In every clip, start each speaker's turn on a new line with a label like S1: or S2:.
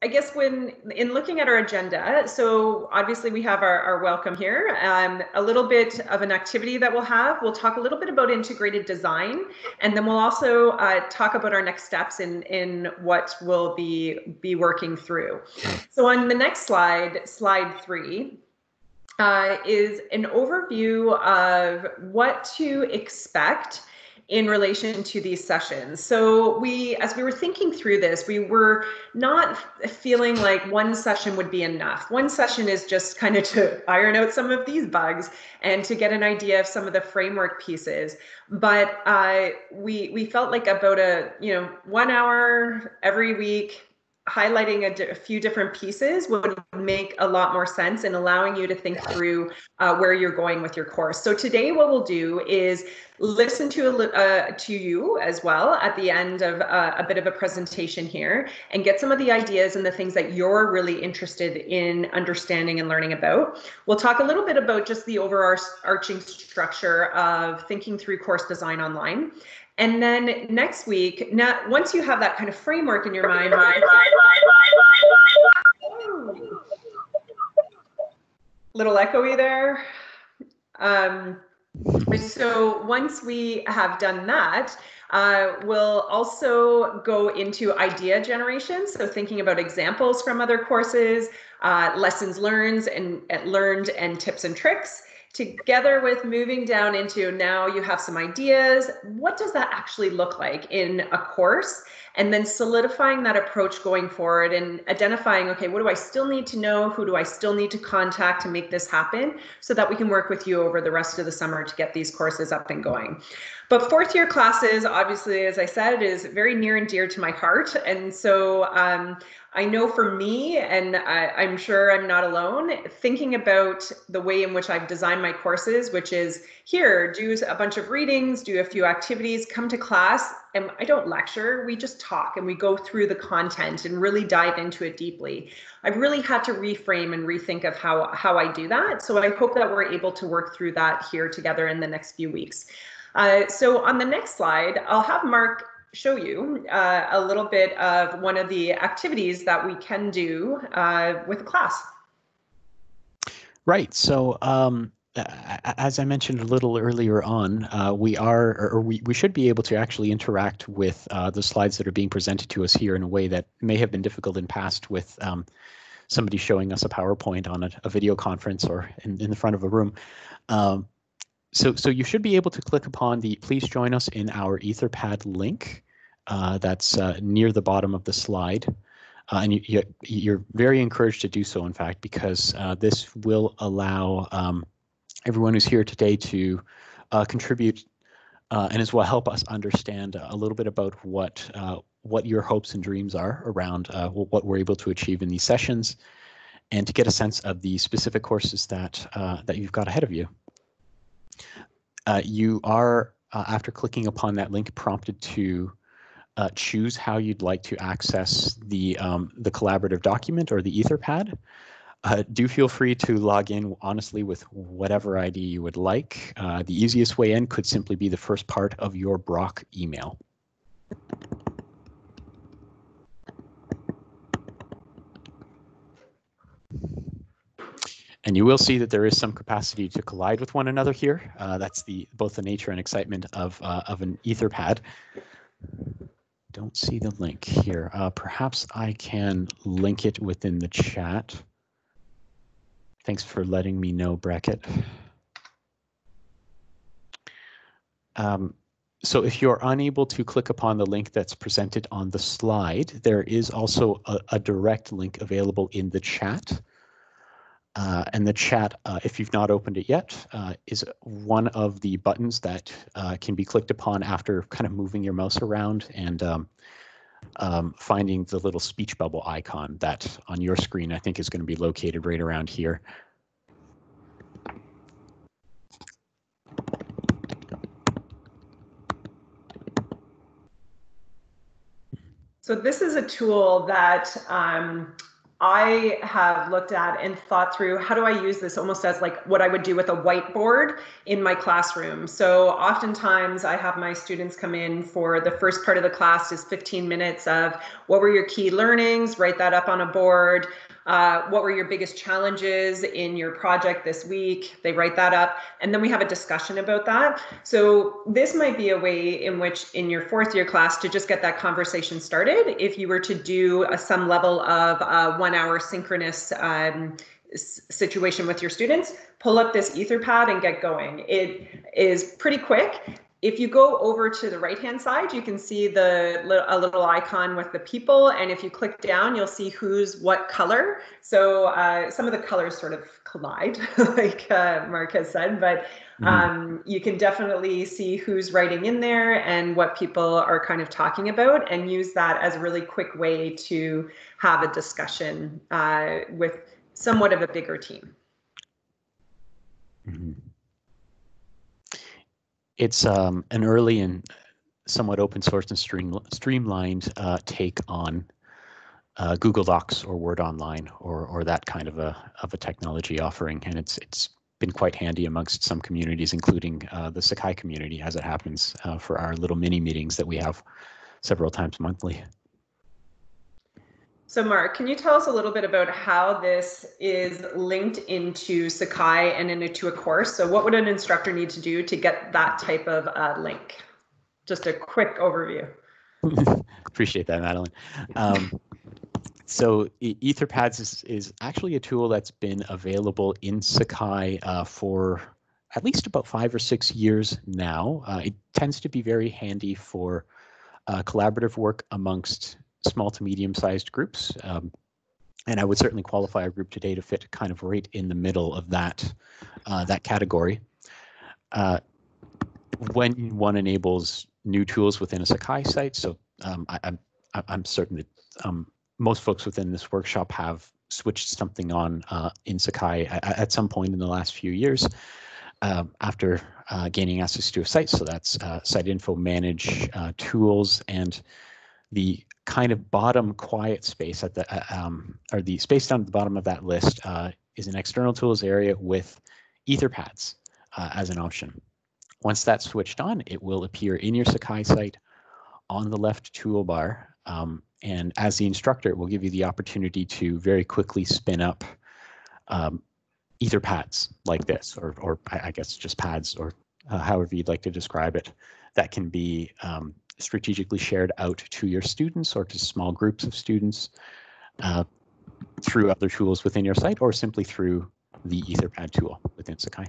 S1: I guess when in looking at our agenda, so obviously we have our, our welcome here, um, a little bit of an activity that we'll have. We'll talk a little bit about integrated design, and then we'll also uh, talk about our next steps in, in what we'll be, be working through. So on the next slide, slide three, uh, is an overview of what to expect in relation to these sessions. So we, as we were thinking through this, we were not feeling like one session would be enough. One session is just kind of to iron out some of these bugs and to get an idea of some of the framework pieces. But uh, we we felt like about a you know one hour every week highlighting a, few different pieces would make a lot more sense in allowing you to think through uh, where you're going with your course. So today what we'll do is listen to a, uh, to you as well at the end of uh, a bit of a presentation here and get some of the ideas and the things that you're really interested in understanding and learning about. We'll talk a little bit about just the overarching structure of thinking through course design online. And then next week, now once you have that kind of framework in your mind, little echoey there. Um, so once we have done that, uh, we'll also go into idea generation. So thinking about examples from other courses, uh, lessons learned and learned and tips and tricks together with moving down into now you have some ideas. What does that actually look like in a course? And then solidifying that approach going forward and identifying, okay, what do I still need to know? Who do I still need to contact to make this happen so that we can work with you over the rest of the summer to get these courses up and going. But fourth year classes, obviously, as I said, is very near and dear to my heart. And so um, I know for me, and I, I'm sure I'm not alone, thinking about the way in which I've designed my courses, which is here, do a bunch of readings, do a few activities, come to class, and I don't lecture, we just talk and we go through the content and really dive into it deeply. I've really had to reframe and rethink of how, how I do that. So I hope that we're able to work through that here together in the next few weeks. Uh, so on the next slide, I'll have Mark show you uh, a little bit of one of the activities that we can do uh, with a class.
S2: Right. So um, as I mentioned a little earlier on, uh, we are, or we, we should be able to actually interact with uh, the slides that are being presented to us here in a way that may have been difficult in past with um, somebody showing us a PowerPoint on a, a video conference or in, in the front of a room. Um, so, so you should be able to click upon the please join us in our Etherpad link uh, that's uh, near the bottom of the slide. Uh, and you, you, are very encouraged to do so, in fact, because uh, this will allow um, everyone who's here today to uh, contribute uh, and as well help us understand a little bit about what what your hopes and dreams are around what we're able to achieve in these sessions, and to get a sense of the specific courses that that you've got ahead of you. You are, after clicking upon that link, prompted to uh, choose how you'd like to access the, um, the collaborative document or the Etherpad. Uh, do feel free to log in honestly with whatever ID you would like. Uh, the easiest way in could simply be the first part of your Brock email. And you will see that there is some capacity to collide with one another here. Uh, that's the both the nature and excitement of, uh, of an Etherpad don't see the link here. Uh, perhaps I can link it within the chat. Thanks for letting me know, Brackett. Um, so if you're unable to click upon the link that's presented on the slide, there is also a, a direct link available in the chat. Uh, and the chat, uh, if you've not opened it yet, uh, is one of the buttons that uh, can be clicked upon after kind of moving your mouse around and um, um, finding the little speech bubble icon that on your screen I think is going to be located right around here.
S1: So this is a tool that um, I have looked at and thought through how do I use this almost as like what I would do with a whiteboard in my classroom. So oftentimes I have my students come in for the first part of the class is 15 minutes of what were your key learnings, write that up on a board. Uh, what were your biggest challenges in your project this week? They write that up, and then we have a discussion about that. So this might be a way in which, in your fourth year class, to just get that conversation started. If you were to do a, some level of uh, one hour synchronous um, situation with your students, pull up this Etherpad and get going. It is pretty quick if you go over to the right hand side, you can see the a little icon with the people. And if you click down, you'll see who's what color. So uh, some of the colors sort of collide, like uh, Mark has said, but mm-hmm. um, you can definitely see who's writing in there and what people are kind of talking about and use that as a really quick way to have a discussion uh, with somewhat of a bigger team.
S2: Mm-hmm it's um, an early and somewhat open source and stream, streamlined uh, take on uh, Google Docs or Word Online or or that kind of a of a technology offering, and it's it's been quite handy amongst some communities, including uh, the Sakai community, as it happens uh, for our little mini meetings that we have several times monthly.
S1: So Mark, can you tell us a little bit about how this is linked into Sakai and into a course? So what would an instructor need to do to get that type of uh, link? Just a quick overview.
S2: Appreciate that, Madeline. Um, so Etherpads is, is actually a tool that's been available in Sakai uh, for at least about five or six years now. Uh, it tends to be very handy for uh, collaborative work amongst small to medium sized groups. Um, and I would certainly qualify a group today to fit kind of right in the middle of that uh, that category. Uh, when one enables new tools within a Sakai site, so um, I, am I'm, I'm certain that um, most folks within this workshop have switched something on uh, in Sakai at, some point in the last few years um, after uh, gaining access to a site. So that's uh, site info manage uh, tools and the kind of bottom quiet space at the uh, um, or the space down at the bottom of that list uh, is an external tools area with etherpads uh, as an option. Once that's switched on, it will appear in your Sakai site on the left toolbar. Um, and as the instructor, it will give you the opportunity to very quickly spin up um, etherpads like this, or, or I guess just pads, or uh, however you'd like to describe it. That can be um, strategically shared out to your students or to small groups of students uh, through other tools within your site or simply through the Etherpad tool within Sakai.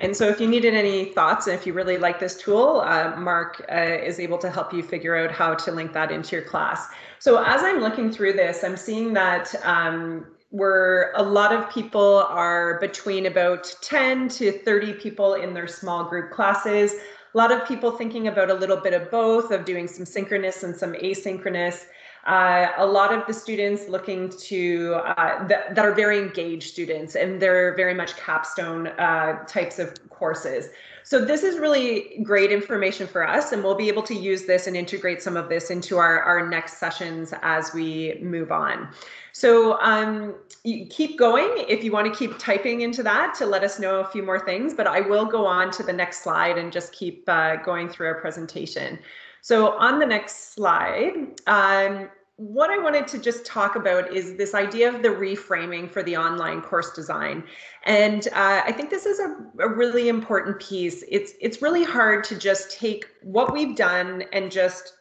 S1: And so if you needed any thoughts, and if you really like this tool, uh, Mark uh, is able to help you figure out how to link that into your class. So as I'm looking through this, I'm seeing that um, where a lot of people are between about 10 to 30 people in their small group classes a lot of people thinking about a little bit of both, of doing some synchronous and some asynchronous. Uh, a lot of the students looking to uh, that, that are very engaged students and they're very much capstone uh, types of courses. So this is really great information for us and we'll be able to use this and integrate some of this into our, our next sessions as we move on. So um, keep going if you want to keep typing into that to let us know a few more things, but I will go on to the next slide and just keep uh, going through our presentation. So on the next slide, um, what I wanted to just talk about is this idea of the reframing for the online course design. And uh, I think this is a, a, really important piece. It's, it's really hard to just take what we've done and just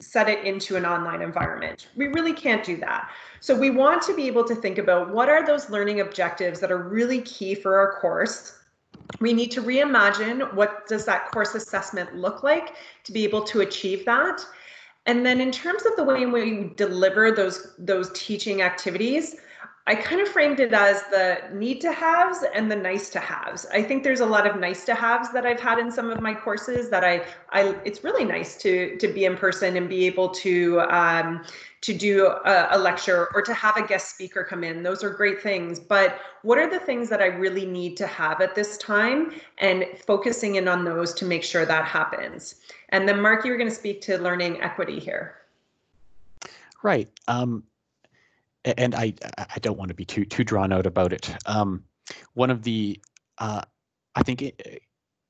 S1: set it into an online environment. We really can't do that. So we want to be able to think about what are those learning objectives that are really key for our course. We need to reimagine what does that course assessment look like to be able to achieve that. And then in terms of the way we deliver those those teaching activities, I kind of framed it as the need to haves and the nice to haves. I think there's a lot of nice to haves that I've had in some of my courses that I, I it's really nice to to be in person and be able to um, to do a, a lecture or to have a guest speaker come in. Those are great things. But what are the things that I really need to have at this time and focusing in on those to make sure that happens. And then Mark, you were going to speak to learning equity here.
S2: Right. Um, and I I don't want to be too too drawn out about it. Um, one of the uh, I think it,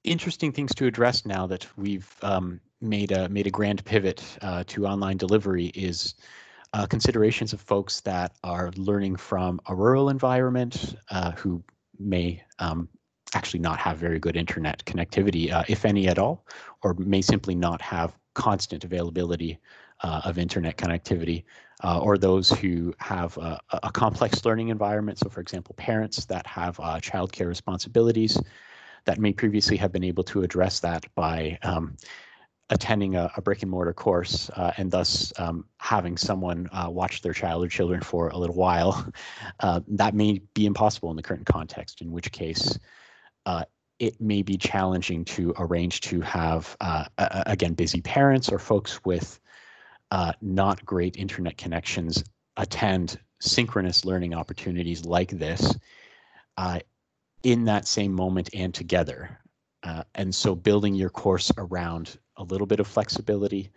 S2: interesting things to address now that we've um, made a made a grand pivot uh, to online delivery is uh, considerations of folks that are learning from a rural environment uh, who may um, actually not have very good internet connectivity, uh, if any at all, or may simply not have constant availability uh, of internet connectivity, uh, or those who have a, a, complex learning environment. So, for example, parents that have uh, childcare responsibilities that may previously have been able to address that by um, attending a, a, brick and mortar course uh, and thus um, having someone uh, watch their child or children for a little while, uh, that may be impossible in the current context, in which case uh, it may be challenging to arrange to have, uh, again, busy parents or folks with uh, not great internet connections attend synchronous learning opportunities like this in that same moment and together. and so building your course around a little bit of flexibility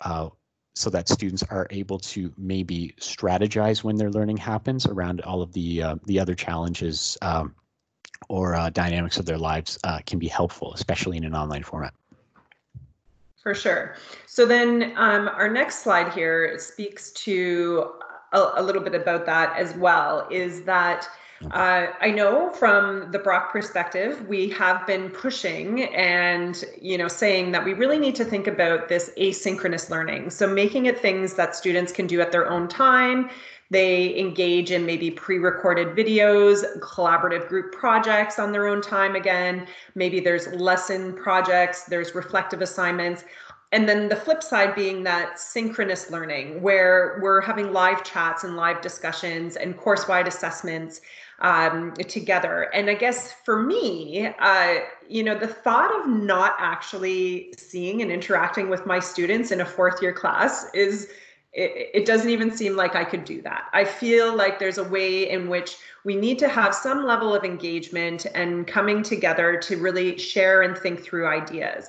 S2: uh, so that students are able to maybe strategize when their learning happens around all of the uh, the other challenges um, or uh, dynamics of their lives uh, can be helpful, especially in an online format.
S1: For sure. So then um, our next slide here speaks to a, a little bit about that as well, is that uh, I know from the Brock perspective, we have been pushing and you know saying that we really need to think about this asynchronous learning. So making it things that students can do at their own time. They engage in maybe pre-recorded videos, collaborative group projects on their own time again. Maybe there's lesson projects, there's reflective assignments. And then the flip side being that synchronous learning, where we're having live chats and live discussions and course wide assessments um, together. And I guess for me, uh, you know, the thought of not actually seeing and interacting with my students in a fourth year class is. It, doesn't even seem like I could do that. I feel like there's a way in which we need to have some level of engagement and coming together to really share and think through ideas.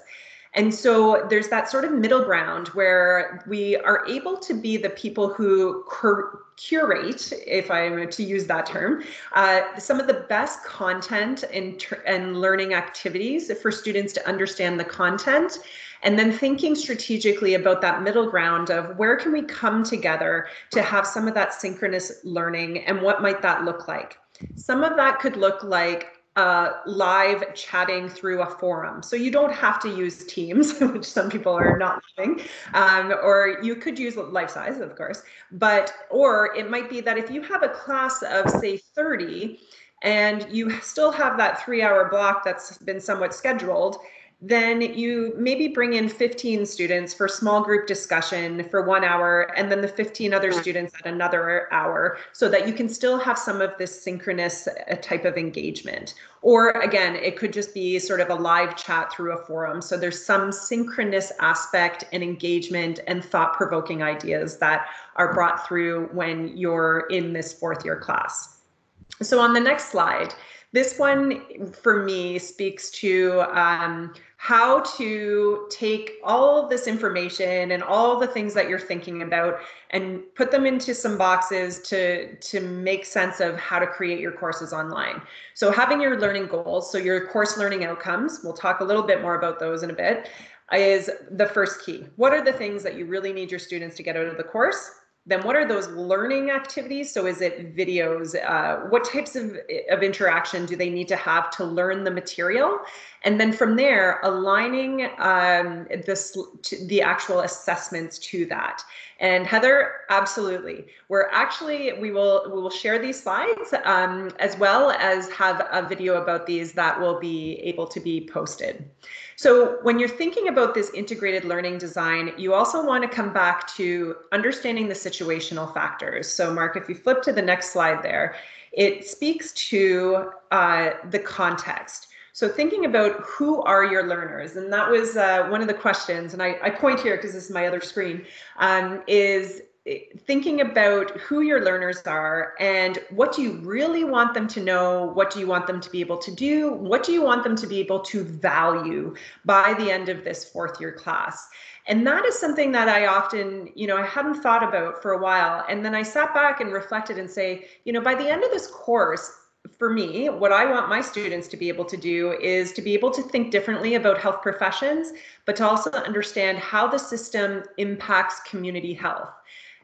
S1: And so there's that sort of middle ground where we are able to be the people who cur- curate, if I'm to use that term, uh, some of the best content and, and learning activities for students to understand the content. And then thinking strategically about that middle ground of where can we come together to have some of that synchronous learning and what might that look like? Some of that could look like uh, live chatting through a forum. So you don't have to use Teams, which some people are not doing, um, or you could use Lifesize, of course. But or it might be that if you have a class of say 30 and you still have that three hour block that's been somewhat scheduled then you maybe bring in 15 students for small group discussion for one hour and then the 15 other students at another hour so that you can still have some of this synchronous uh, type of engagement. Or again it could just be sort of a live chat through a forum. So there's some synchronous aspect and engagement and thought provoking ideas that are brought through when you're in this fourth year class. So on the next slide this one for me speaks to um, how to take all this information and all the things that you're thinking about and put them into some boxes to to make sense of how to create your courses online. So having your learning goals so your course learning outcomes we'll talk a little bit more about those in a bit is the first key. What are the things that you really need your students to get out of the course? Then what are those learning activities? So is it videos? Uh, what types of, of interaction do they need to have to learn the material and then from there aligning um, this the actual assessments to that and heather absolutely we're actually we will we will share these slides um, as well as have a video about these that will be able to be posted so when you're thinking about this integrated learning design, you also want to come back to understanding the situational factors. So Mark, if you flip to the next slide there, it speaks to uh, the context. So thinking about who are your learners, and that was uh, one of the questions, and I, I point here because this is my other screen, um, is thinking about who your learners are and what do you really want them to know what do you want them to be able to do what do you want them to be able to value by the end of this fourth year class? And that is something that i often you know i hadn't thought about for a while and then i sat back and reflected and say you know by the end of this course for me, what I want my students to be able to do is to be able to think differently about health professions, but to also understand how the system impacts community health.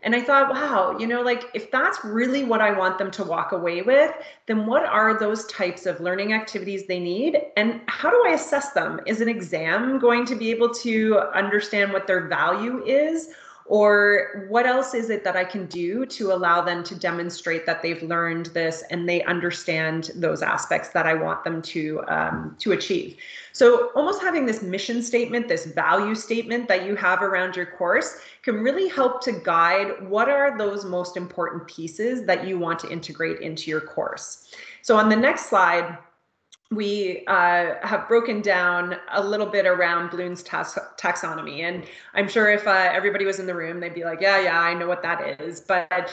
S1: And I thought, wow, you know, like if that's really what I want them to walk away with, then what are those types of learning activities they need? And how do I assess them? Is an exam going to be able to understand what their value is? Or what else is it that I can do to allow them to demonstrate that they've learned this and they understand those aspects that I want them to um, to achieve? So almost having this mission statement, this value statement that you have around your course can really help to guide what are those most important pieces that you want to integrate into your course. So on the next slide, we uh, have broken down a little bit around Bloom's tax- taxonomy. And I'm sure if uh, everybody was in the room, they'd be like, yeah, yeah, I know what that is. But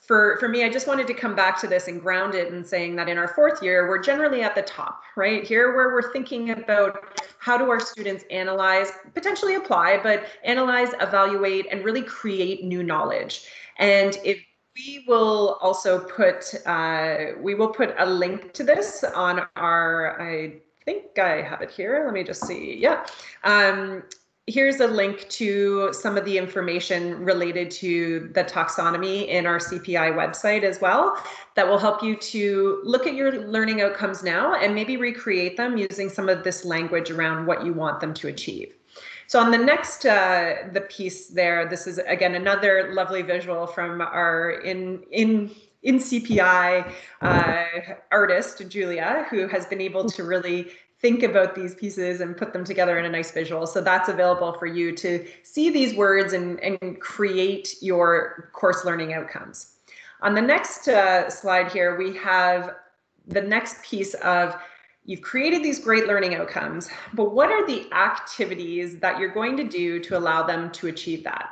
S1: for, for me, I just wanted to come back to this and ground it in saying that in our fourth year, we're generally at the top, right? Here, where we're thinking about how do our students analyze, potentially apply, but analyze, evaluate, and really create new knowledge. And if we will also put uh, we will put a link to this on our I think I have it here. Let me just see. Yeah. Um, here's a link to some of the information related to the taxonomy in our CPI website as well that will help you to look at your learning outcomes now and maybe recreate them using some of this language around what you want them to achieve. So on the next, uh, the piece there, this is again another lovely visual from our in in in CPI uh, artist Julia, who has been able to really think about these pieces and put them together in a nice visual. So that's available for you to see these words and, and create your course learning outcomes. On the next uh, slide here, we have the next piece of You've created these great learning outcomes, but what are the activities that you're going to do to allow them to achieve that?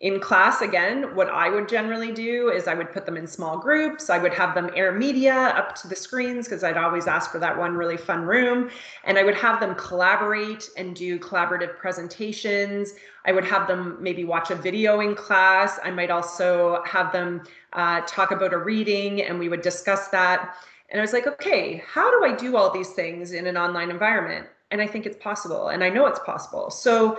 S1: In class, again, what I would generally do is I would put them in small groups. I would have them AirMedia up to the screens because I'd always ask for that one really fun room. And I would have them collaborate and do collaborative presentations. I would have them maybe watch a video in class. I might also have them uh, talk about a reading and we would discuss that. And I was like, okay, how do I do all these things in an online environment? And I think it's possible, and I know it's possible. So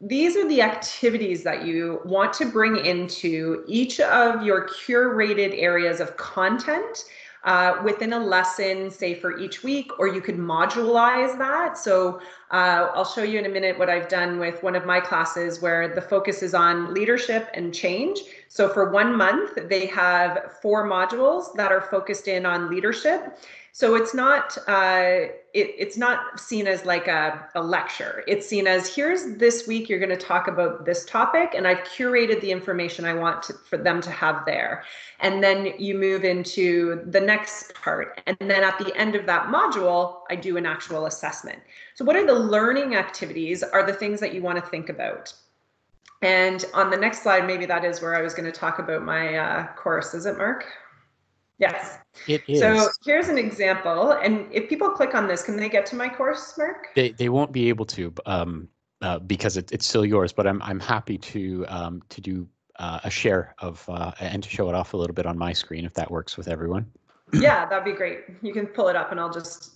S1: these are the activities that you want to bring into each of your curated areas of content uh, within a lesson, say for each week, or you could modulize that. So uh, I'll show you in a minute what I've done with one of my classes where the focus is on leadership and change. So for one month, they have four modules that are focused in on leadership. So it's not uh, it, it's not seen as like a, a lecture. It's seen as here's this week you're going to talk about this topic, and I've curated the information I want to, for them to have there. And then you move into the next part, and then at the end of that module, I do an actual assessment. So what are the learning activities? Are the things that you want to think about? And on the next slide, maybe that is where I was going to talk about my uh, course. Is it, Mark? Yes.
S2: It is.
S1: So here's an example. And if people click on this, can they get to my course, Mark?
S2: They, they won't be able to um, uh, because it, it's still yours, but I'm, I'm happy to, um, to do uh, a share of uh, and to show it off a little bit on my screen if that works with everyone.
S1: yeah, that'd be great. You can pull it up and I'll just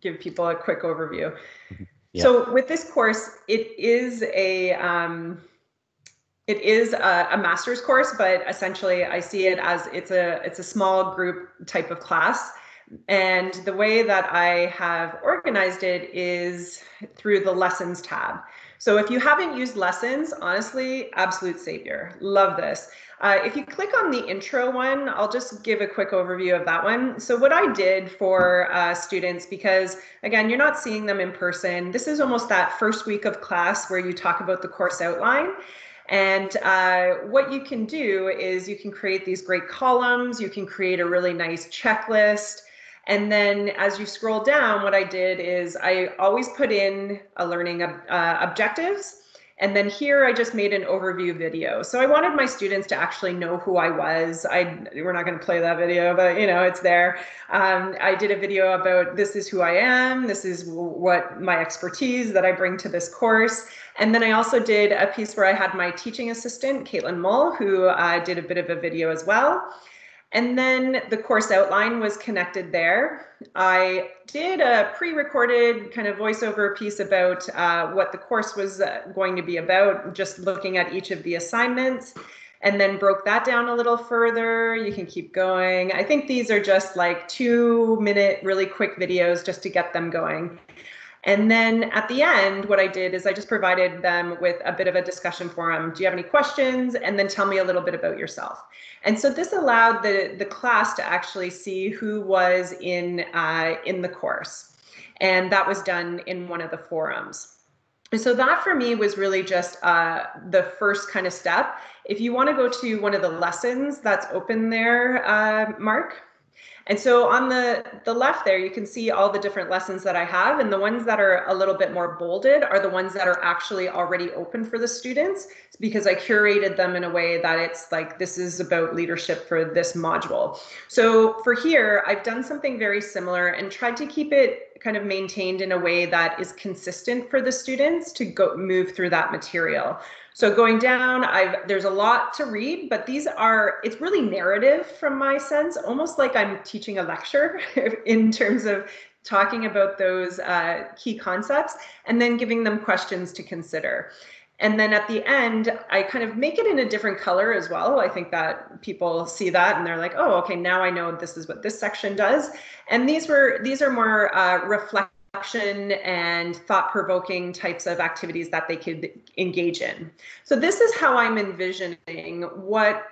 S1: give people a quick overview. Mm-hmm. Yeah. So with this course, it is a um, it is a, a, master's course, but essentially I see it as it's a it's a small group type of class. And the way that I have organized it is through the lessons tab. So if you haven't used lessons, honestly, absolute savior. Love this. Uh, if you click on the intro one, I'll just give a quick overview of that one. So what I did for uh, students, because again, you're not seeing them in person, this is almost that first week of class where you talk about the course outline. And uh, what you can do is you can create these great columns, you can create a really nice checklist. And then as you scroll down, what I did is I always put in a learning uh, objectives. And then here I just made an overview video. So I wanted my students to actually know who I was. I we're not going to play that video, but you know it's there. Um, I did a video about this is who I am. This is what my expertise that I bring to this course. And then I also did a piece where I had my teaching assistant, Caitlin Mull, who uh, did a bit of a video as well. And then the course outline was connected there. I did a pre-recorded kind of voiceover piece about uh, what the course was uh, going to be about, just looking at each of the assignments and then broke that down a little further. You can keep going. I think these are just like two minute, really quick videos just to get them going. And then at the end, what I did is I just provided them with a bit of a discussion forum. Do you have any questions? And then tell me a little bit about yourself. And so this allowed the, the class to actually see who was in, uh, in the course. And that was done in one of the forums. And so that for me was really just uh, the first kind of step. If you want to go to one of the lessons that's open there, uh, Mark, and so on the, the left there, you can see all the different lessons that I have. And the ones that are a little bit more bolded are the ones that are actually already open for the students because I curated them in a way that it's like, this is about leadership for this module. So for here, I've done something very similar and tried to keep it kind of maintained in a way that is consistent for the students to go move through that material. So going down, I've there's a lot to read, but these are it's really narrative from my sense, almost like I'm teaching a lecture in terms of talking about those uh, key concepts and then giving them questions to consider. And then at the end, I kind of make it in a different color as well. I think that people see that and they're like, oh, okay, now I know this is what this section does. And these were these are more uh, reflect and thought provoking types of activities that they could engage in. So, this is how I'm envisioning what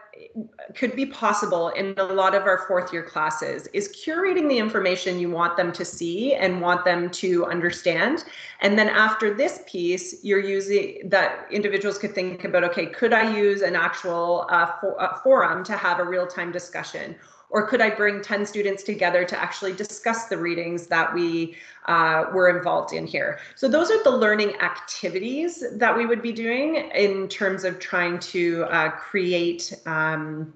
S1: could be possible in a lot of our fourth year classes is curating the information you want them to see and want them to understand. And then after this piece you're using that individuals could think about okay could i use an actual uh, for, uh, forum to have a real-time discussion or could I bring 10 students together to actually discuss the readings that we uh, were involved in here? So those are the learning activities that we would be doing in terms of trying to uh, create um,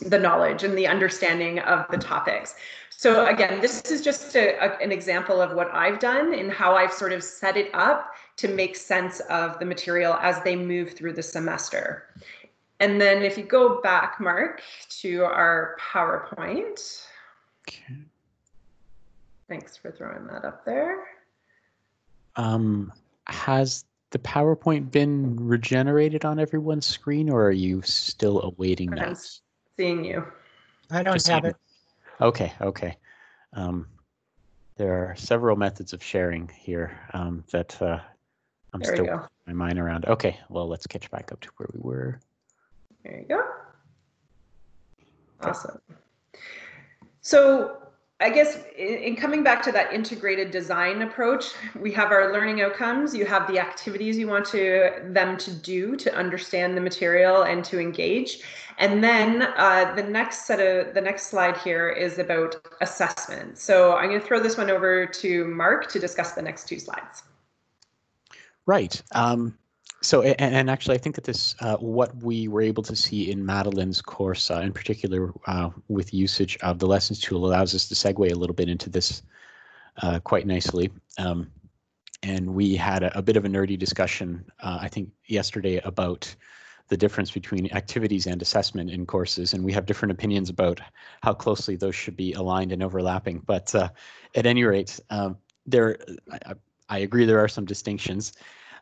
S1: the knowledge and the understanding of the topics. So again, this is just a, a, an example of what I've done and how I've sort of set it up to make sense of the material as they move through the semester. And then if you go back, Mark, to our PowerPoint. Okay. Thanks for throwing that up there.
S2: Um, has the PowerPoint been regenerated on everyone's screen or are you still awaiting that? I'm
S1: seeing you.
S3: I don't Just have it.
S2: Okay, okay. Um, there are several methods of sharing here um, that uh, I'm there still my mind around. Okay, well, let's catch back up to where we were.
S1: There you go. Awesome. So I guess in coming back to that integrated design approach, we have our learning outcomes. You have the activities you want to them to do to understand the material and to engage. And then uh, the next set of the next slide here is about assessment. So I'm going to throw this one over to Mark to discuss the next two slides.
S2: Right. Um, so, and, and, actually, I think that this, uh, what we were able to see in Madeline's course, uh, in particular uh, with usage of the lessons tool, allows us to segue a little bit into this uh, quite nicely. Um, and we had a, a, bit of a nerdy discussion, uh, I think, yesterday about the difference between activities and assessment in courses, and we have different opinions about how closely those should be aligned and overlapping. But uh, at any rate, um, there, I, I agree there are some distinctions.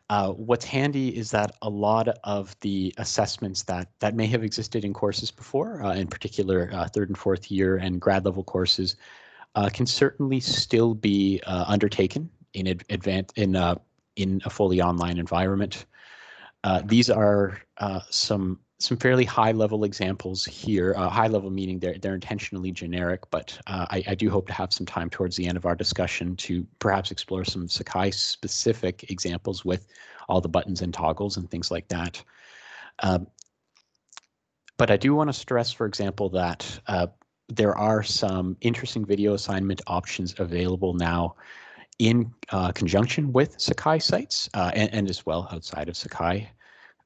S2: Uh, what's handy is that a lot of the assessments that that may have existed in courses before, uh, in particular uh, third and fourth year and grad level courses, uh, can certainly still be uh, undertaken in ad- in in a fully online environment. these are some some fairly high level examples here. Uh, high level meaning they're they're intentionally generic, but uh, I, I do hope to have some time towards the end of our discussion to perhaps explore some Sakai specific examples with all the buttons and toggles and things like that. Um, but I do want to stress, for example, that uh, there are some interesting video assignment options available now in uh, conjunction with Sakai sites uh, and, and, as well outside of Sakai.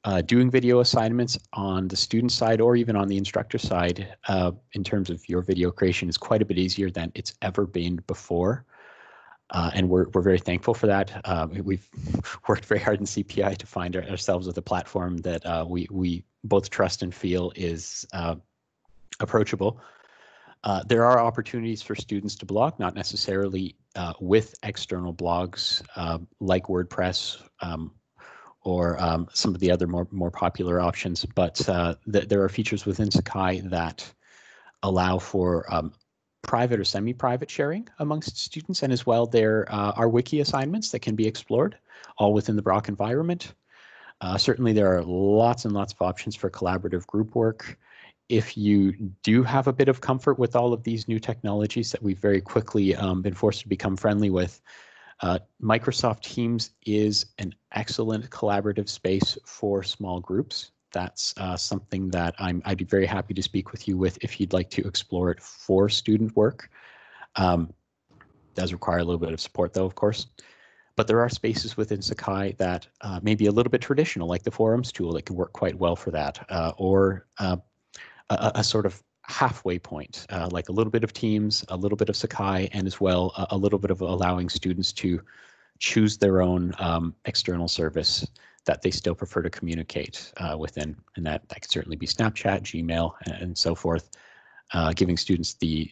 S2: Uh, doing video assignments on the student side or even on the instructor side uh, in terms of your video creation is quite a bit easier than it's ever been before. Uh, and we're, we're very thankful for that. Uh, we've worked very hard in CPI to find our, ourselves with a platform that we, we both trust and feel is approachable. Uh, there are opportunities for students to blog, not necessarily uh, with external blogs uh, like WordPress um, or um, some of the other more more popular options, but uh, th there are features within Sakai that allow for um, private or semi-private sharing amongst students, and as well there uh, are wiki assignments that can be explored, all within the Brock environment. Uh, certainly, there are lots and lots of options for collaborative group work if you do have a bit of comfort with all of these new technologies that we've very quickly um, been forced to become friendly with, uh, Microsoft Teams is an excellent collaborative space for small groups. That's uh, something that I'm, I'd be very happy to speak with you with if you'd like to explore it for student work. Um, does require a little bit of support though, of course. But there are spaces within Sakai that uh, may be a little bit traditional, like the forums tool that can work quite well for that, uh, or uh, a, a sort of halfway point, uh, like a little bit of Teams, a little bit of Sakai, and as well a, a little bit of allowing students to choose their own um, external service that they still prefer to communicate uh, within, and that that could certainly be Snapchat, Gmail, and, and so forth, uh, giving students the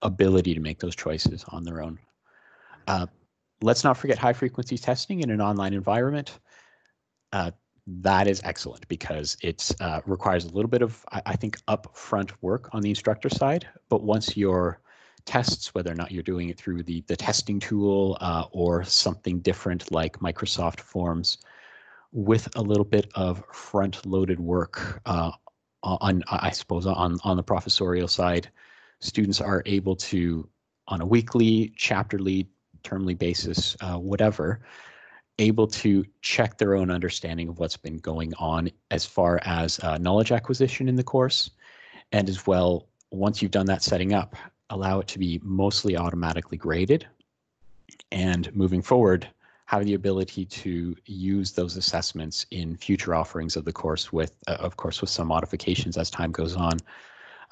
S2: ability to make those choices on their own. Uh, let's not forget high frequency testing in an online environment. That is excellent because it uh, requires a little bit of, I, I, think, upfront work on the instructor side. But once your tests, whether or not you're doing it through the, the testing tool uh, or something different like Microsoft Forms, with a little bit of front-loaded work uh, on, I suppose, on, on the professorial side, students are able to, on a weekly, chapterly, termly basis, uh, whatever, able to check their own understanding of what's been going on as far as uh, knowledge acquisition in the course. And as well, once you've done that setting up, allow it to be mostly automatically graded. And moving forward, have the ability to use those assessments in future offerings of the course with, uh, of course, with some modifications as time goes on,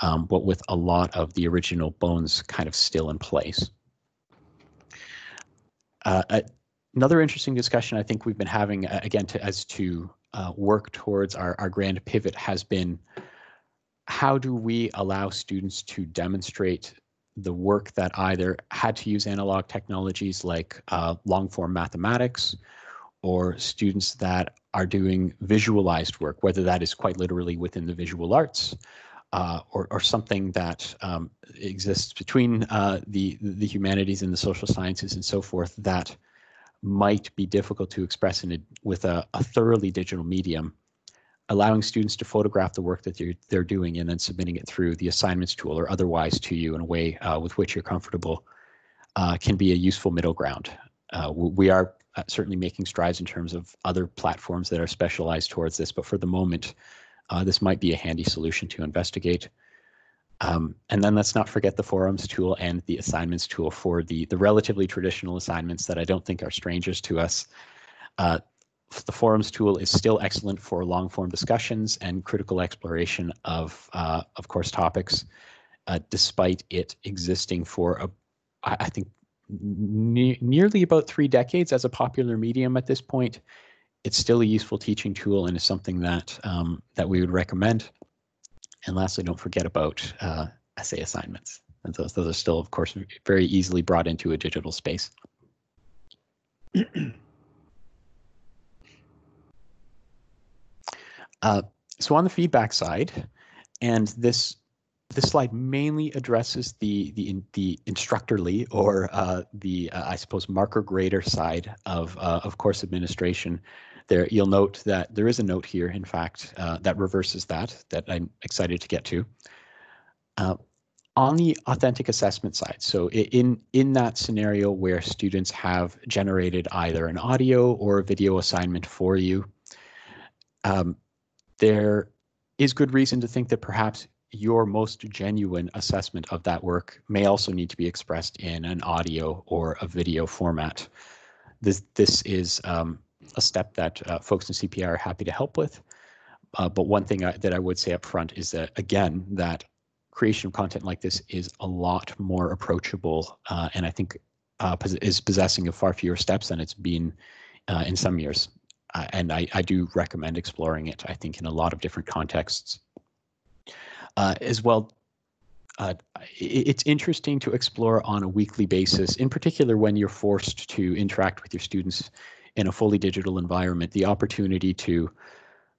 S2: um, but with a lot of the original bones kind of still in place. Uh, another interesting discussion I think we've been having uh, again to, as to uh, work towards our, our grand pivot has been how do we allow students to demonstrate the work that either had to use analog technologies like uh, long form mathematics or students that are doing visualized work, whether that is quite literally within the visual arts uh, or, or something that um, exists between uh, the, the humanities and the social sciences and so forth that might be difficult to express in a, with a, a thoroughly digital medium, allowing students to photograph the work that they're, they're doing and then submitting it through the assignments tool or otherwise to you in a way uh, with which you're comfortable uh, can be a useful middle ground. Uh, we are uh, certainly making strides in terms of other platforms that are specialized towards this, but for the moment, uh, this might be a handy solution to investigate. Um, and then let's not forget the forums tool and the assignments tool for the, the relatively traditional assignments that I don't think are strangers to us. Uh, the forums tool is still excellent for long form discussions and critical exploration of, uh, of course, topics, uh, despite it existing for, a, I think, ne nearly about three decades as a popular medium at this point. It's still a useful teaching tool and is something that, um, that we would recommend. And lastly, don't forget about uh, essay assignments. And those, those are still, of course, very easily brought into a digital space. uh, so on the feedback side, and this this slide mainly addresses the the the instructorly or uh, the uh, I suppose marker grader side of uh, of course administration there, you'll note that there is a note here, in fact, uh, that reverses that, that I'm excited to get to. Uh, on the authentic assessment side, so in, in that scenario where students have generated either an audio or a video assignment for you, um, there is good reason to think that perhaps your most genuine assessment of that work may also need to be expressed in an audio or a video format. This, this is um, a step that uh, folks in CPI are happy to help with. Uh, but one thing I, that I would say up front is that, again, that creation of content like this is a lot more approachable uh, and I think uh, is possessing of far fewer steps than it's been uh, in some years. Uh, and I, I do recommend exploring it, I think, in a lot of different contexts. As well, uh, it's interesting to explore on a weekly basis, in particular when you're forced to interact with your students in a fully digital environment, the opportunity to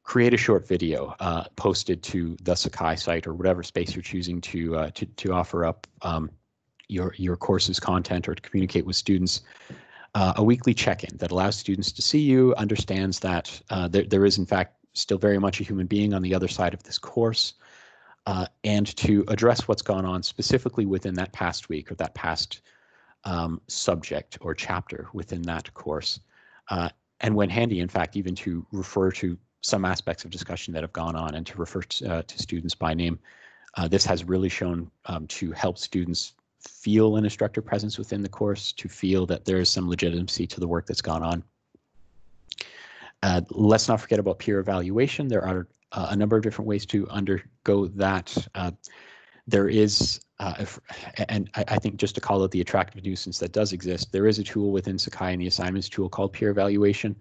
S2: create a short video uh, posted to the Sakai site or whatever space you're choosing to uh, to, to offer up um, your your course's content or to communicate with students. Uh, a weekly check-in that allows students to see you, understands that uh, there, there is in fact still very much a human being on the other side of this course, uh, and to address what's gone on specifically within that past week or that past um, subject or chapter within that course. Uh, and when handy, in fact, even to refer to some aspects of discussion that have gone on and to refer to, uh, to students by name. Uh, this has really shown um, to help students feel an instructor presence within the course, to feel that there is some legitimacy to the work that's gone on. Uh, let's not forget about peer evaluation. There are uh, a number of different ways to undergo that. There is, uh, and I, I, think just to call out the attractive nuisance that does exist, there is a tool within Sakai and the assignments tool called peer evaluation.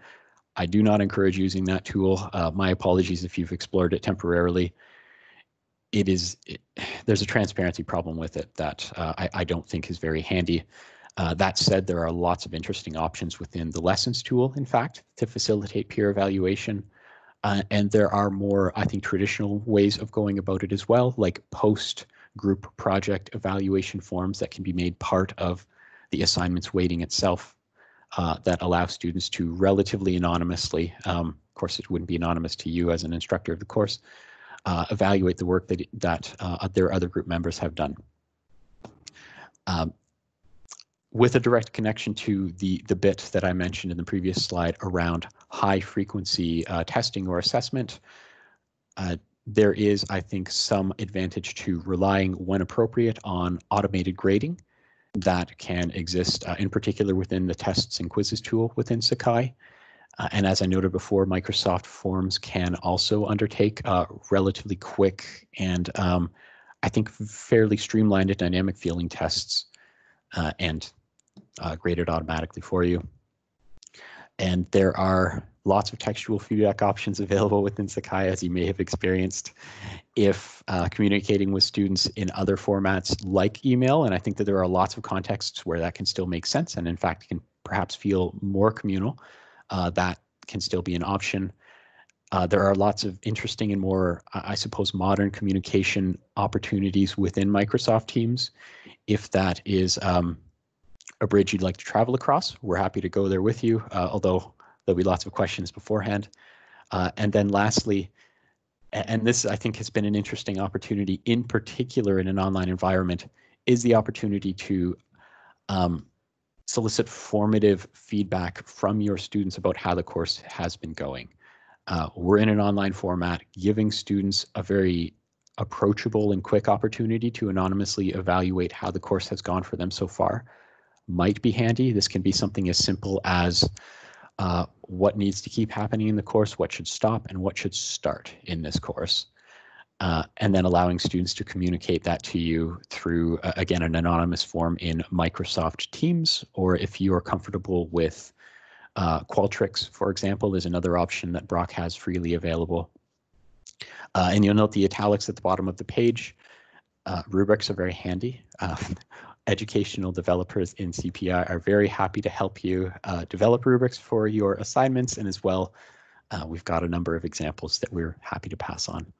S2: I do not encourage using that tool. Uh, my apologies if you've explored it temporarily. It is, it, there's a transparency problem with it that uh, I, I, don't think is very handy. Uh, that said, there are lots of interesting options within the lessons tool, in fact, to facilitate peer evaluation. Uh, and there are more, I think, traditional ways of going about it as well, like post group project evaluation forms that can be made part of the assignments weighting itself uh, that allow students to relatively anonymously, um, of course it wouldn't be anonymous to you as an instructor of the course, uh, evaluate the work that, that uh, their other group members have done. Um, with a direct connection to the, the bit that I mentioned in the previous slide around high frequency uh, testing or assessment, uh, there is, I think, some advantage to relying when appropriate on automated grading that can exist uh, in particular within the tests and quizzes tool within Sakai. Uh, and as I noted before, Microsoft Forms can also undertake uh, relatively quick and um, I think fairly streamlined and dynamic feeling tests uh, and uh, graded automatically for you. And there are lots of textual feedback options available within Sakai, as you may have experienced if uh, communicating with students in other formats like email. And I think that there are lots of contexts where that can still make sense and in fact can perhaps feel more communal. Uh, that can still be an option. Uh, there are lots of interesting and more, I suppose, modern communication opportunities within Microsoft Teams. If that is um, a bridge you'd like to travel across, we're happy to go there with you, uh, although There'll be lots of questions beforehand. Uh, and then lastly, and this I think has been an interesting opportunity, in particular in an online environment, is the opportunity to um, solicit formative feedback from your students about how the course has been going. Uh, we're in an online format, giving students a very approachable and quick opportunity to anonymously evaluate how the course has gone for them so far might be handy. This can be something as simple as uh, what needs to keep happening in the course, what should stop, and what should start in this course. Uh, and then allowing students to communicate that to you through, uh, again, an anonymous form in Microsoft Teams, or if you are comfortable with uh, Qualtrics, for example, is another option that Brock has freely available. Uh, and you'll note the italics at the bottom of the page. Uh, rubrics are very handy. Educational developers in CPI are very happy to help you uh, develop rubrics for your assignments and as well uh, we've got a number of examples that we're happy to pass on.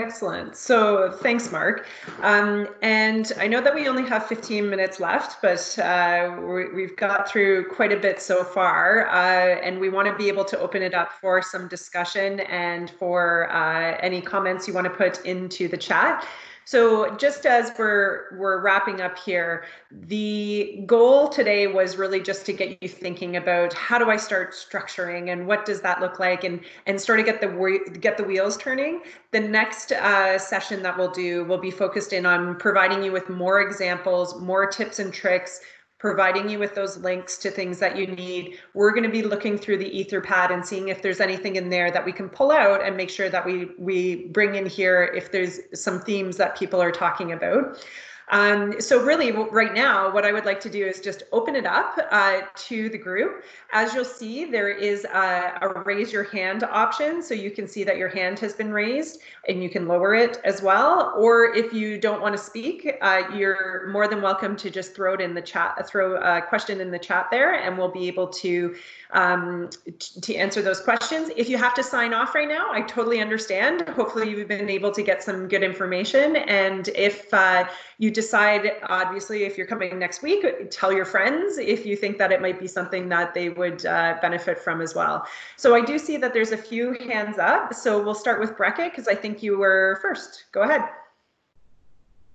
S1: Excellent. So thanks, Mark. Um, and I know that we only have 15 minutes left, but uh, we, have got through quite a bit so far. Uh, and we want to be able to open it up for some discussion and for uh, any comments you want to put into the chat. So just as we're we're wrapping up here, the goal today was really just to get you thinking about how do I start structuring and what does that look like and and sort of get the get the wheels turning. The next uh, session that we'll do will be focused in on providing you with more examples, more tips and tricks providing you with those links to things that you need. We're going to be looking through the Etherpad and seeing if there's anything in there that we can pull out and make sure that we we bring in here if there's some themes that people are talking about. Um, so really right now, what I would like to do is just open it up uh, to the group. As you'll see, there is a, a, raise your hand option. So you can see that your hand has been raised and you can lower it as well. Or if you don't want to speak, uh, you're more than welcome to just throw it in the chat, throw a question in the chat there and we'll be able to um, to answer those questions. If you have to sign off right now, I totally understand. Hopefully you've been able to get some good information. And if uh, you decide, obviously, if you're coming next week, tell your friends if you think that it might be something that they would uh, benefit from as well. So I do see that there's a few hands up. So we'll start with Brecca because I think you were first. Go ahead.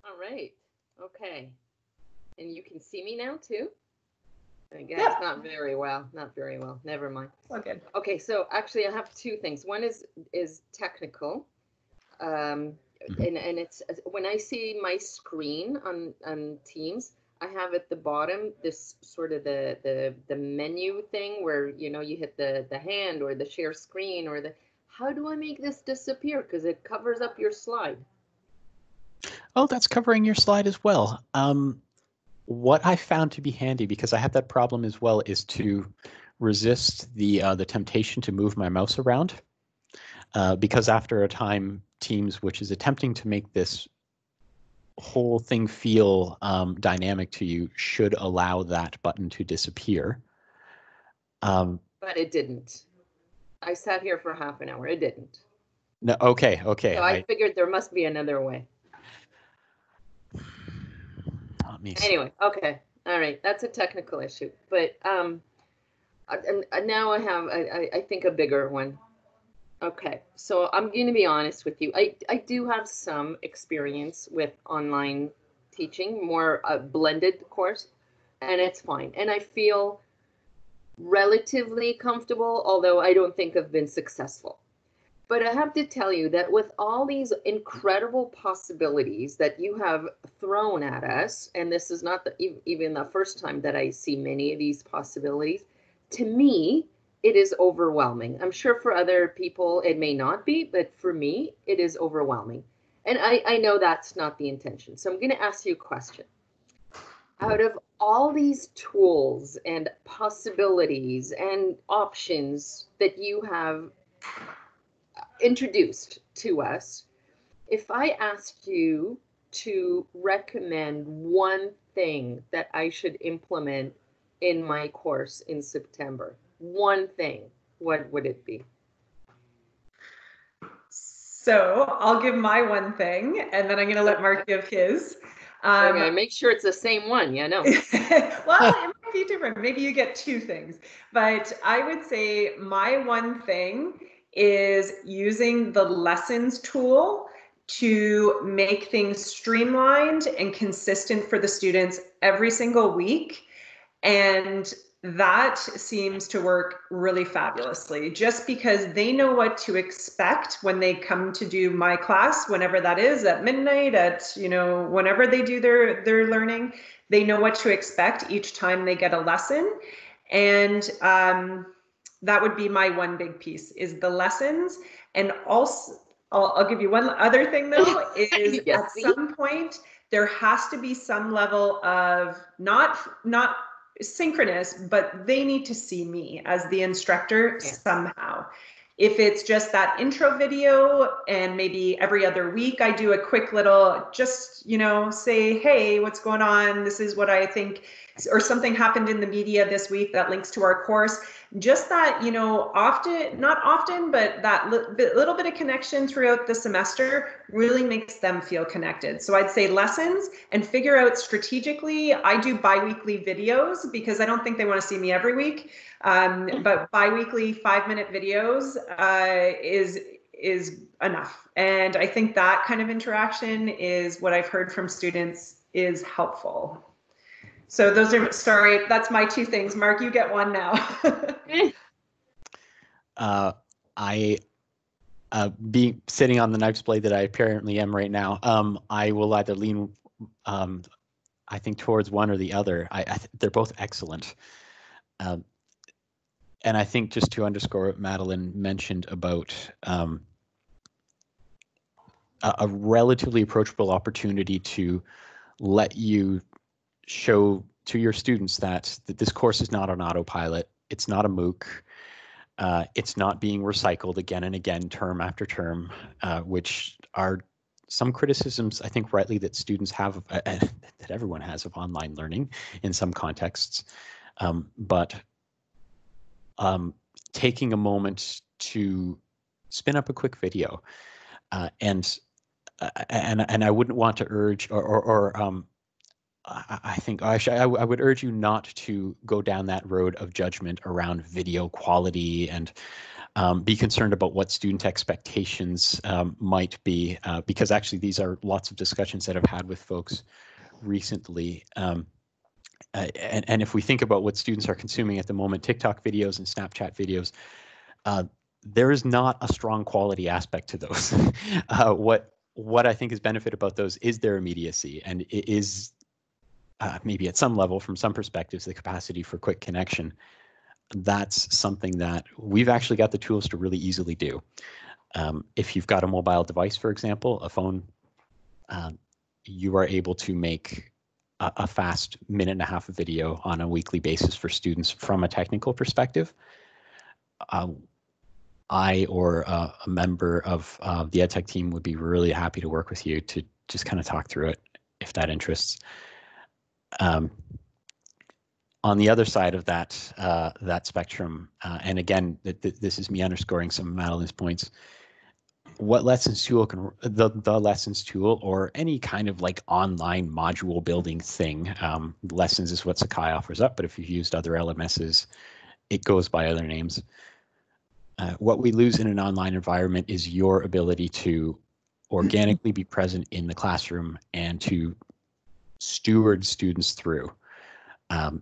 S3: All right. Okay. And you can see me now too? I guess
S1: yeah.
S3: not very well. Not very well. Never mind.
S1: Okay.
S3: Okay, so actually I have two things. One is is technical. Um mm-hmm. and, and it's when I see my screen on on Teams, I have at the bottom this sort of the the the menu thing where you know you hit the the hand or the share screen or the how do I make this disappear because it covers up your slide.
S2: Oh, that's covering your slide as well. Um, what I found to be handy, because I have that problem as well, is to resist the uh, the temptation to move my mouse around. Uh, because after a time, Teams, which is attempting to make this whole thing feel um, dynamic to you, should allow that button to disappear.
S3: Um, but it didn't. I sat here for half an hour. It didn't.
S2: No. Okay. Okay.
S3: So I, I figured there must be another way
S2: me.
S3: Anyway, okay, all right, that's a technical issue, but um, and, now I have I, I think a bigger one. Okay, so I'm going to be honest with you. I I do have some experience with online teaching, more a blended course, and it's fine, and I feel relatively comfortable, although I don't think I've been successful. But I have to tell you that with all these incredible possibilities that you have thrown at us, and this is not the, even the first time that I see many of these possibilities, to me, it is overwhelming. I'm sure for other people it may not be, but for me, it is overwhelming. And I, I know that's not the intention. So I'm going to ask you a question. Out of all these tools and possibilities and options that you have introduced to us, if I asked you to recommend one thing that I should implement in my course in September, one thing, what would it be?
S1: So I'll give my one thing, and then I'm going to let Mark give his.
S3: Um, okay, make sure it's the same one. Yeah, no.
S1: well, it might be different. Maybe you get two things, but I would say my one thing is using the lessons tool to make things streamlined and consistent for the students every single week. And that seems to work really fabulously just because they know what to expect when they come to do my class whenever that is at midnight at you know whenever they do their their learning they know what to expect each time they get a lesson. And um, that would be my one big piece is the lessons. And also I'll, I'll give you one other thing though is yes, at some point there has to be some level of not not synchronous but they need to see me as the instructor yeah. somehow. If it's just that intro video and maybe every other week I do a quick little just you know say hey what's going on? This is what I think or something happened in the media this week that links to our course just that, you know, often, not often, but that li- little bit of connection throughout the semester really makes them feel connected. So I'd say lessons and figure out strategically. I do biweekly videos because I don't think they want to see me every week. Um, but biweekly five minute videos uh, is is enough. And I think that kind of interaction is what I've heard from students is helpful. So those are sorry, that's my two things. Mark, you get one now.
S2: uh, I uh, being sitting on the knife's blade that I apparently am right now. Um, I will either lean, um, I think, towards one or the other. I, I they're both excellent. Um, and I think just to underscore what Madeline mentioned about um, a, a relatively approachable opportunity to let you show to your students that, that this course is not on autopilot. It's not a MOOC. Uh, it's not being recycled again and again, term after term, uh, which are some criticisms I think rightly that students have, uh, that everyone has of online learning in some contexts. Um, but um, taking a moment to spin up a quick video uh, and uh, and and I wouldn't want to urge or or, or um, I think I, I would urge you not to go down that road of judgment around video quality and um, be concerned about what student expectations um, might be, uh, because actually these are lots of discussions that I've had with folks recently. Um, and, and if we think about what students are consuming at the moment, TikTok videos and Snapchat videos, uh, there is not a strong quality aspect to those. Uh, what what I think is benefit about those is their immediacy and is uh, maybe at some level, from some perspectives, the capacity for quick connection. That's something that we've actually got the tools to really easily do. Um, if you've got a mobile device, for example, a phone, um, you are able to make a, a, fast minute and a half video on a weekly basis for students from a technical perspective. Uh, I or uh, a member of uh, the EdTech team would be really happy to work with you to just kind of talk through it if that interests. Um, on the other side of that uh, that spectrum, uh, and again, th th this is me underscoring some of Madeline's points. What lessons tool can the the lessons tool or any kind of like online module building thing? Um, lessons is what Sakai offers up, but if you've used other LMSs, it goes by other names. Uh, what we lose in an online environment is your ability to organically be present in the classroom and to steward students through um,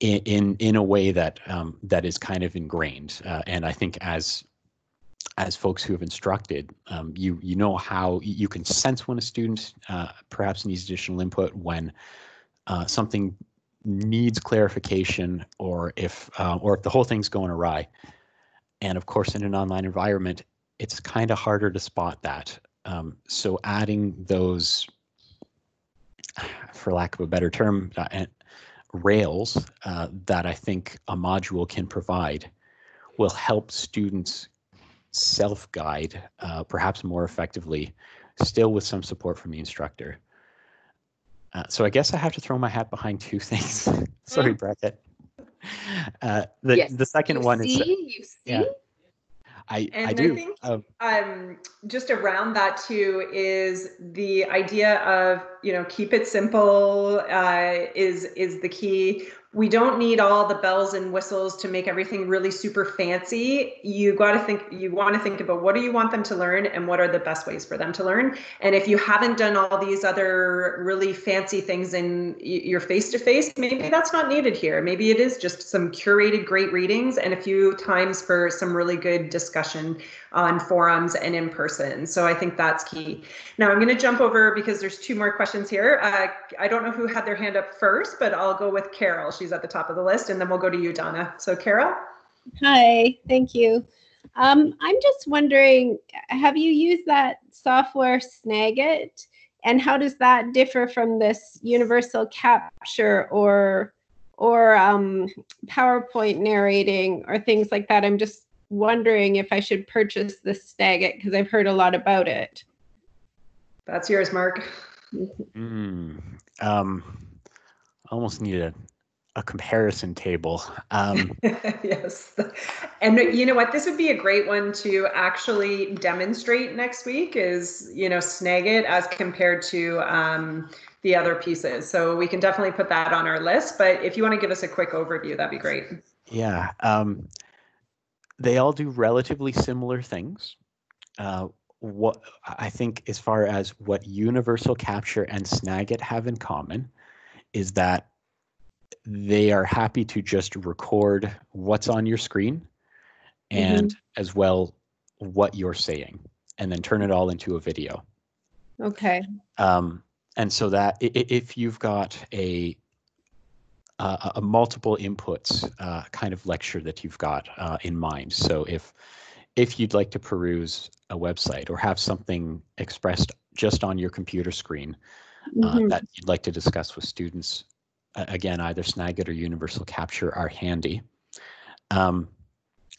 S2: in, in, a way that um, that is kind of ingrained. Uh, and I think as as folks who have instructed, um, you you know how you can sense when a student uh, perhaps needs additional input when uh, something needs clarification or if uh, or if the whole thing's going awry. And of course, in an online environment, it's kind of harder to spot that. Um, so adding those for lack of a better term, uh, rails uh, that I think a module can provide will help students self-guide uh, perhaps more effectively, still with some support from the instructor. Uh, so I guess I have to throw my hat behind two things. Sorry, mm. Brackett. Uh, the yes. the second
S3: you
S2: one
S3: see,
S2: is?
S3: Yeah.
S2: I,
S1: and
S2: I do.
S1: I think um, um, just around that too is the idea of you know keep it simple uh, is is the key we don't need all the bells and whistles to make everything really super fancy. You got to think, you want to think about what do you want them to learn and what are the best ways for them to learn. And if you haven't done all these other really fancy things in your face to face, maybe that's not needed here. Maybe it is just some curated great readings and a few times for some really good discussion on forums and in person. So I think that's key. Now I'm going to jump over because there's two more questions here. Uh, I don't know who had their hand up first, but I'll go with Carol. She's at the top of the list, and then we'll go to you, Donna. So Carol.
S4: Hi, thank you. Um, I'm just wondering, have you used that software Snagit? And how does that differ from this universal capture or or um, PowerPoint narrating or things like that? I'm just wondering if I should purchase the Snagit because I've heard a lot about it.
S1: That's yours, Mark.
S2: Mm, um, almost need a, a comparison table. Um,
S1: yes. And you know what? This would be a great one to actually demonstrate next week is, you know, Snagit as compared to um, the other pieces. So we can definitely put that on our list. But if you want to give us a quick overview, that'd be great.
S2: Yeah. Um, they all do relatively similar things. Uh, what I think, as far as what Universal Capture and Snagit have in common, is that they are happy to just record what's on your screen and mm-hmm. as well what you're saying and then turn it all into a video.
S4: Okay.
S2: Um, and so that if you've got a a, a multiple inputs uh, kind of lecture that you've got uh, in mind, so if if you'd like to peruse a website or have something expressed just on your computer screen uh, mm-hmm. that you'd like to discuss with students, again, either Snagit or Universal Capture are handy. Um,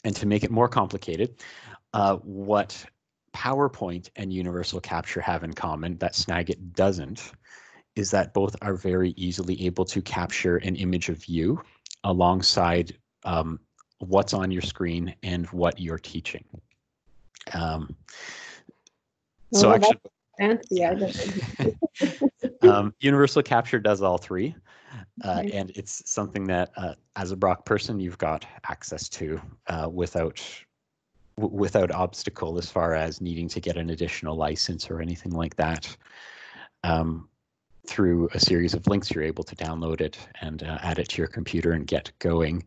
S2: and to make it more complicated, uh, what PowerPoint and Universal Capture have in common that Snagit doesn't is that both are very easily able to capture an image of you alongside um, what's on your screen and what you're teaching. Um, well, so actually, fancy. um, Universal Capture does all three. Uh, and it's something that, uh, as a Brock person, you've got access to uh, without without obstacle as far as needing to get an additional license or anything like that. Um, through a series of links, you're able to download it and uh, add it to your computer and get going.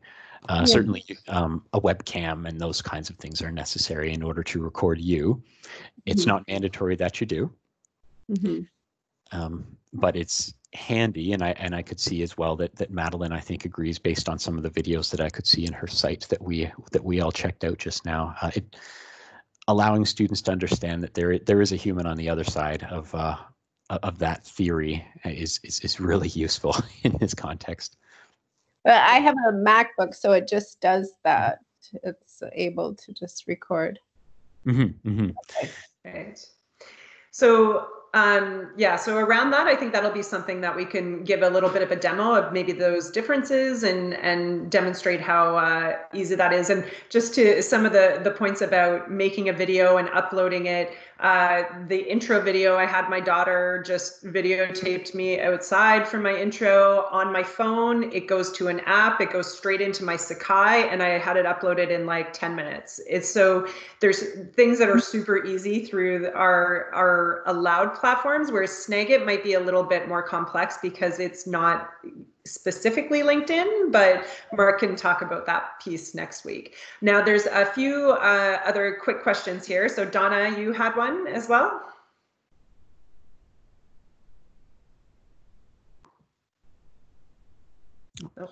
S2: Uh, yeah. Certainly, um, a webcam and those kinds of things are necessary in order to record you. It's mm-hmm. not mandatory that you do, mm-hmm. um, but it's handy and I and I could see as well that that Madeline I think agrees based on some of the videos that I could see in her site that we that we all checked out just now. Uh, it allowing students to understand that there there is a human on the other side of uh, of that theory is, is is really useful in this context.
S4: But I have a MacBook, so it just does that. It's able to just record.
S2: Mm-hmm, mm-hmm.
S1: Okay. Right. So um, yeah, so around that, I think that'll be something that we can give a little bit of a demo of maybe those differences and and demonstrate how uh, easy that is. And just to some of the the points about making a video and uploading it. Uh, the intro video, I had my daughter just videotaped me outside for my intro on my phone. It goes to an app, it goes straight into my Sakai, and I had it uploaded in like 10 minutes. It's so there's things that are super easy through our our allowed platforms, whereas Snagit might be a little bit more complex because it's not specifically linked in, but Mark can talk about that piece next week. Now, there's a few uh, other quick questions here. So, Donna, you had one as well.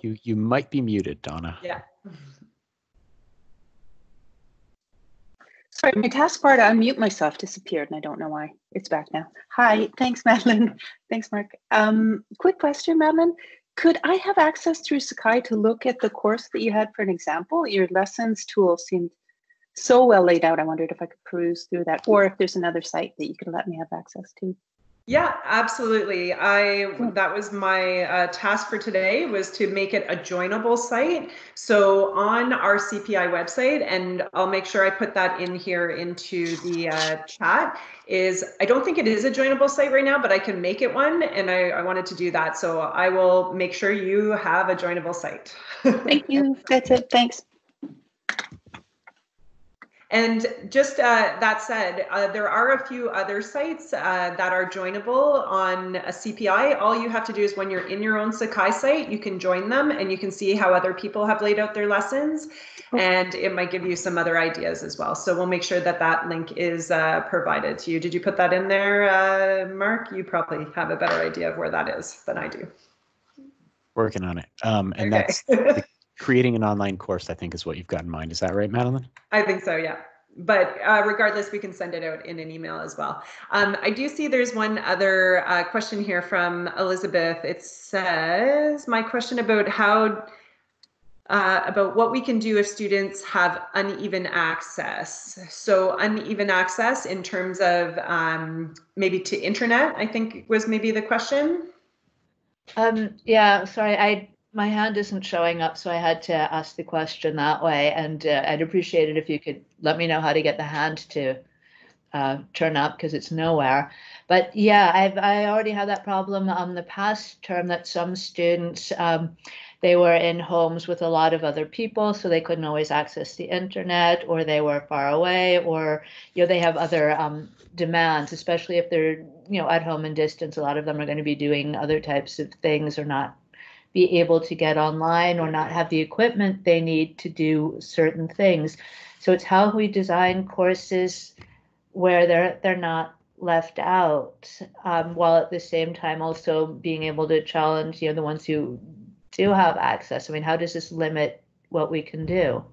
S2: You you might be muted, Donna.
S1: Yeah.
S5: Sorry, my taskbar to unmute myself disappeared and I don't know why. It's back now. Hi, thanks, Madeline. Thanks, Mark. Um, quick question, Madeline. Could I have access through Sakai to look at the course that you had for an example? Your lessons tool seemed so well laid out. I wondered if I could peruse through that or if there's another site that you could let me have access to.
S1: Yeah, absolutely. I that was my uh, task for today was to make it a joinable site. So on our CPI website, and I'll make sure I put that in here into the uh, chat. Is I don't think it is a joinable site right now, but I can make it one, and I, I wanted to do that. So I will make sure you have a joinable site.
S5: Thank you. That's it. Thanks.
S1: And just uh, that said, uh, there are a few other sites uh, that are joinable on a CPI. All you have to do is when you're in your own Sakai site, you can join them and you can see how other people have laid out their lessons. And it might give you some other ideas as well. So we'll make sure that that link is uh, provided to you. Did you put that in there, uh, Mark? You probably have a better idea of where that is than I do.
S2: Working on it. Um, and okay. that's creating an online course, I think, is what you've got in mind. Is that right, Madeline?
S1: I think so, yeah. But uh, regardless, we can send it out in an email as well. Um, I do see there's one other uh, question here from Elizabeth. It says, my question about how, uh, about what we can do if students have uneven access. So uneven access in terms of um, maybe to internet, I think was maybe the question.
S6: Um, yeah, sorry, I my hand isn't showing up, so I had to ask the question that way. And uh, I'd appreciate it if you could let me know how to get the hand to uh, turn up because it's nowhere. But yeah, I've I already had that problem on the past term that some students um, they were in homes with a lot of other people, so they couldn't always access the internet, or they were far away, or you know they have other um, demands, especially if they're you know at home and distance. A lot of them are going to be doing other types of things or not be able to get online or not have the equipment they need to do certain things. So it's how we design courses where they're they're not left out, um, while at the same time also being able to challenge you know the ones who do have access. I mean, how does this limit what we can do?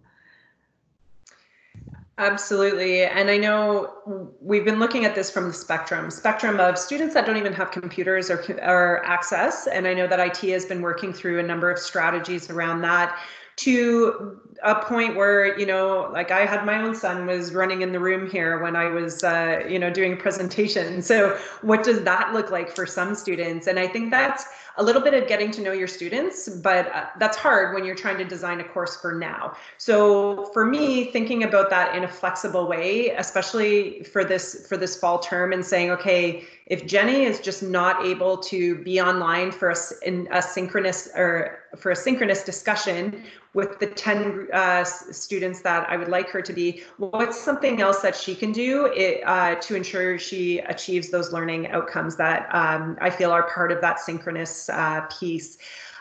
S1: Absolutely. And I know we've been looking at this from the spectrum, spectrum of students that don't even have computers or, or access. And I know that IT has been working through a number of strategies around that to a point where you know like i had my own son was running in the room here when i was uh, you know doing a presentation so what does that look like for some students and i think that's a little bit of getting to know your students, but uh, that's hard when you're trying to design a course for now. So for me, thinking about that in a flexible way, especially for this for this fall term, and saying, okay, if Jenny is just not able to be online for a, in a synchronous or for a synchronous discussion with the 10 uh, students that I would like her to be, what's something else that she can do it, uh, to ensure she achieves those learning outcomes that um, I feel are part of that synchronous uh, piece?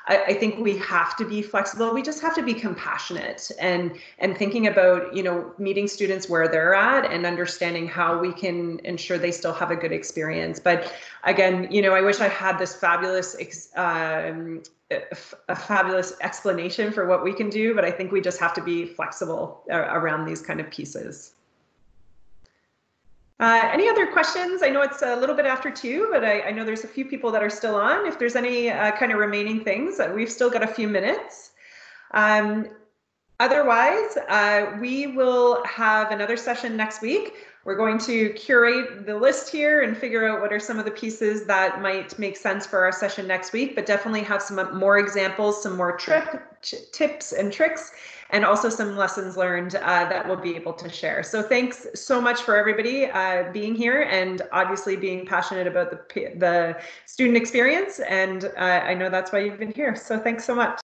S1: I, I, think we have to be flexible. We just have to be compassionate and and thinking about you know meeting students where they're at and understanding how we can ensure they still have a good experience. But again, you know, I wish I had this fabulous um, a fabulous explanation for what we can do, but I think we just have to be flexible uh, around these kind of pieces. Uh, any other questions? I know it's a little bit after two, but I, I know there's a few people that are still on. If there's any uh, kind of remaining things, uh, we've still got a few minutes. Um, otherwise, uh, we will have another session next week. We're going to curate the list here and figure out what are some of the pieces that might make sense for our session next week, but definitely have some more examples, some more trick tips and tricks and also some lessons learned uh, that we'll be able to share. So thanks so much for everybody uh, being here and obviously being passionate about the, the student experience. And uh, I know that's why you've been here. So thanks so much.